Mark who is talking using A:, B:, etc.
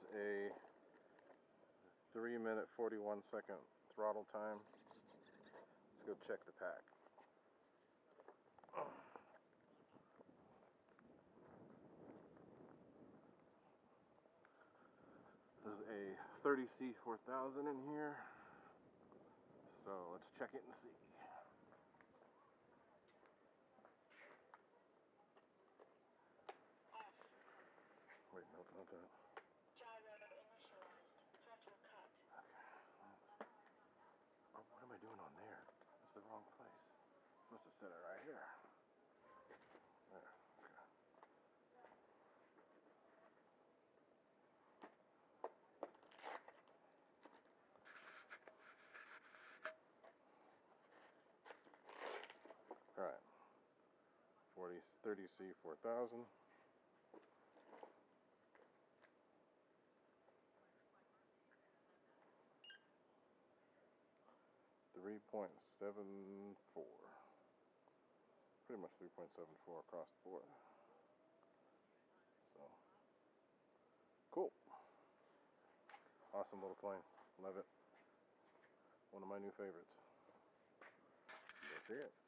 A: was a 3 minute 41 second throttle time. Let's go check the pack. There's a 30C 4000 in here. So let's check it and see. Wait, no, not that. The wrong place. Must have set it right here. There. All right. 40, 30C 4000. Three point seven four. Pretty much three point seven four across the board. So cool. Awesome little plane. Love it. One of my new favorites. That's it.